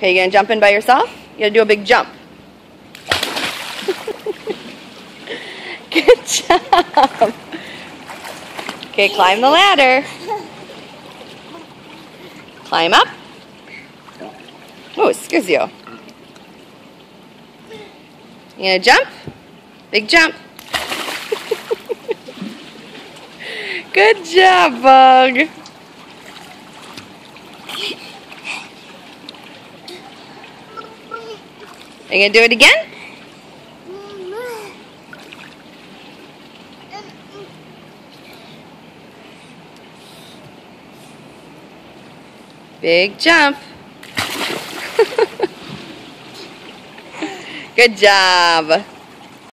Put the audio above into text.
Okay, you gonna jump in by yourself? You gotta do a big jump. Good job. Okay, climb the ladder. Climb up. Oh, excuse you. You gonna jump? Big jump. Good job, Bug. Are you gonna do it again? Big jump. Good job.